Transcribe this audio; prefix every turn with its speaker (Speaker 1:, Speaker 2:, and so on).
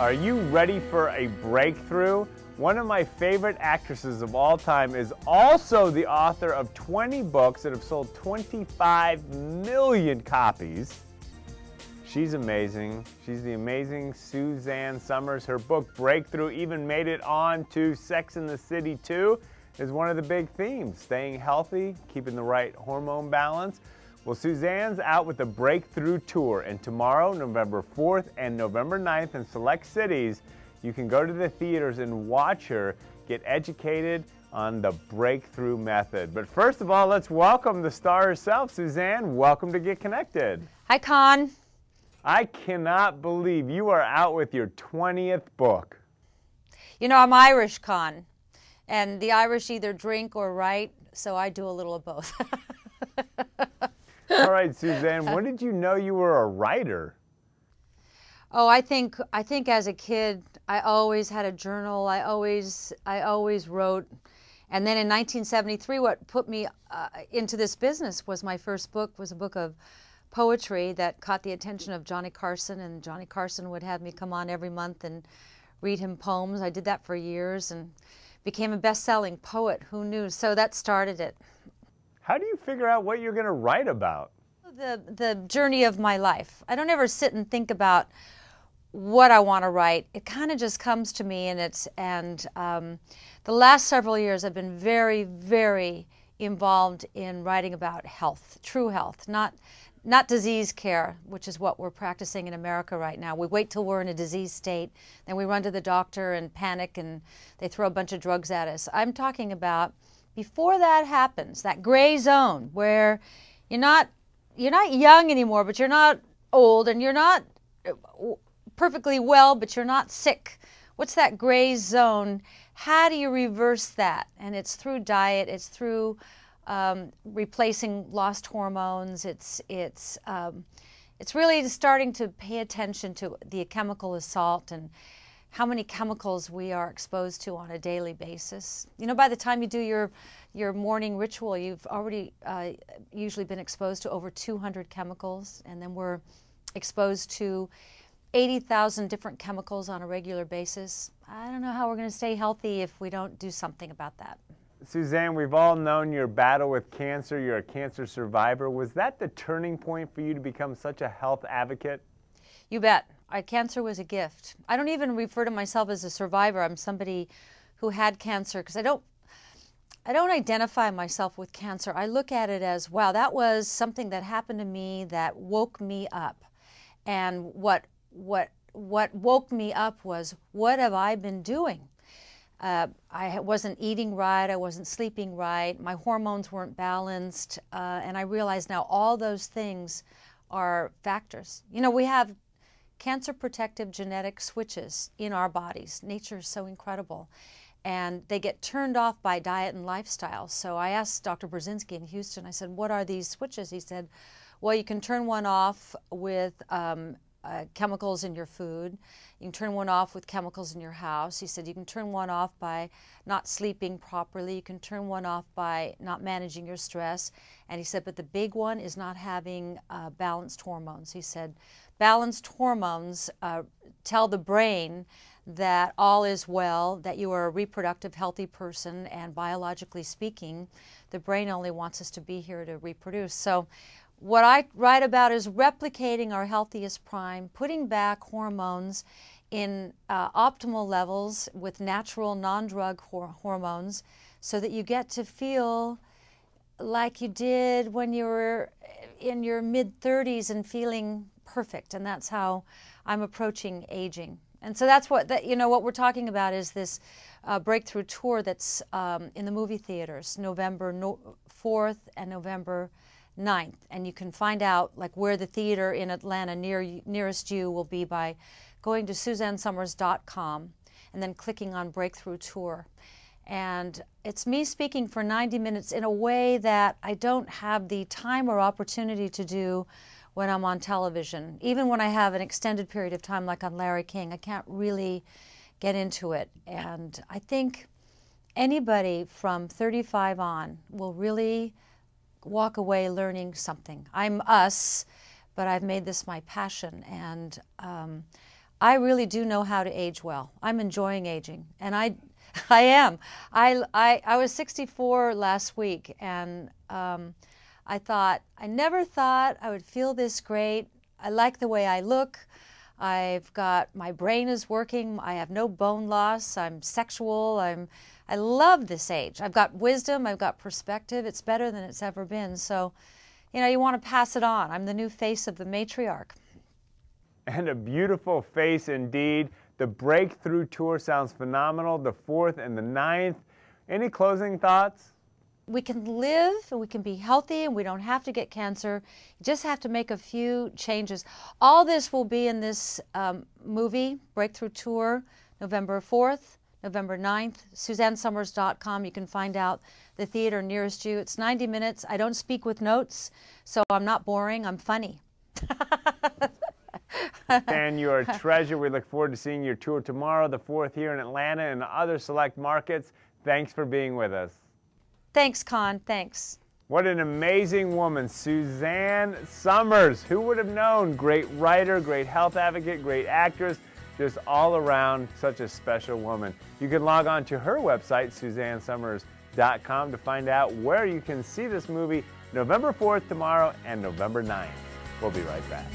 Speaker 1: Are you ready for a breakthrough? One of my favorite actresses of all time is also the author of 20 books that have sold 25 million copies. She's amazing. She's the amazing Suzanne Somers. Her book Breakthrough even made it on to Sex in the City 2 is one of the big themes, staying healthy, keeping the right hormone balance. Well, Suzanne's out with the Breakthrough Tour, and tomorrow, November 4th and November 9th in select cities, you can go to the theaters and watch her get educated on the breakthrough method. But first of all, let's welcome the star herself, Suzanne. Welcome to Get Connected.
Speaker 2: Hi, Con.
Speaker 1: I cannot believe you are out with your 20th book.
Speaker 2: You know, I'm Irish, Con, and the Irish either drink or write, so I do a little of both.
Speaker 1: All right, Suzanne, when did you know you were a writer?
Speaker 2: Oh, I think I think as a kid, I always had a journal. I always I always wrote. And then in 1973, what put me uh, into this business was my first book was a book of poetry that caught the attention of Johnny Carson, and Johnny Carson would have me come on every month and read him poems. I did that for years and became a best-selling poet. Who knew? So that started it.
Speaker 1: How do you figure out what you're going to write about?
Speaker 2: The, the journey of my life. I don't ever sit and think about what I want to write. It kind of just comes to me, and it's and um, the last several years I've been very, very involved in writing about health, true health, not not disease care, which is what we're practicing in America right now. We wait till we're in a disease state, then we run to the doctor and panic, and they throw a bunch of drugs at us. I'm talking about before that happens, that gray zone where you're not you're not young anymore, but you're not old, and you're not uh, perfectly well, but you're not sick. What's that gray zone? How do you reverse that? And it's through diet. It's through um, replacing lost hormones. It's it's um, it's really starting to pay attention to the chemical assault and how many chemicals we are exposed to on a daily basis. You know, by the time you do your your morning ritual, you've already uh, usually been exposed to over 200 chemicals, and then we're exposed to 80,000 different chemicals on a regular basis. I don't know how we're going to stay healthy if we don't do something about that.
Speaker 1: Suzanne, we've all known your battle with cancer. You're a cancer survivor. Was that the turning point for you to become such a health advocate?
Speaker 2: You bet. I, cancer was a gift. I don't even refer to myself as a survivor. I'm somebody who had cancer because I don't I don't identify myself with cancer. I look at it as, wow, that was something that happened to me that woke me up. And what what what woke me up was, what have I been doing? Uh, I wasn't eating right, I wasn't sleeping right, my hormones weren't balanced, uh, and I realized now all those things are factors. You know, we have cancer protective genetic switches in our bodies. Nature is so incredible. And they get turned off by diet and lifestyle. So I asked Dr. Burzynski in Houston, I said, What are these switches? He said, Well, you can turn one off with um, uh, chemicals in your food. You can turn one off with chemicals in your house. He said you can turn one off by not sleeping properly. You can turn one off by not managing your stress. And he said, but the big one is not having uh, balanced hormones. He said, balanced hormones uh, tell the brain that all is well, that you are a reproductive, healthy person, and biologically speaking, the brain only wants us to be here to reproduce. So what I write about is replicating our healthiest prime, putting back hormones in uh, optimal levels with natural non-drug hor hormones so that you get to feel like you did when you were in your mid 30s and feeling perfect. And that's how I'm approaching aging. And so that's what that you know what we're talking about is this uh, breakthrough tour that's um, in the movie theaters November no 4th and November 9th. And you can find out like where the theater in Atlanta near nearest you will be by going to suzannesomers.com and then clicking on Breakthrough Tour. And it's me speaking for 90 minutes in a way that I don't have the time or opportunity to do when I'm on television. Even when I have an extended period of time, like on Larry King, I can't really get into it. And I think anybody from 35 on will really walk away learning something. I'm us, but I've made this my passion, and um, I really do know how to age well. I'm enjoying aging, and I, I am. I, I, I was 64 last week, and um, I thought, I never thought I would feel this great. I like the way I look. I've got, my brain is working. I have no bone loss. I'm sexual. I'm, I love this age. I've got wisdom. I've got perspective. It's better than it's ever been. So, you know, you want to pass it on. I'm the new face of the matriarch.
Speaker 1: And a beautiful face indeed. The Breakthrough Tour sounds phenomenal. The 4th and the ninth. Any closing thoughts?
Speaker 2: We can live and we can be healthy and we don't have to get cancer. You just have to make a few changes. All this will be in this um, movie, Breakthrough Tour, November 4th, November 9th. SuzanneSomers.com. You can find out the theater nearest you. It's 90 minutes. I don't speak with notes, so I'm not boring. I'm funny.
Speaker 1: and you're a treasure. We look forward to seeing your tour tomorrow, the 4th here in Atlanta and other select markets. Thanks for being with us.
Speaker 2: Thanks, Con. Thanks.
Speaker 1: What an amazing woman, Suzanne Somers. Who would have known? Great writer, great health advocate, great actress, just all around such a special woman. You can log on to her website, SuzanneSomers.com, to find out where you can see this movie November 4th tomorrow and November 9th. We'll be right back.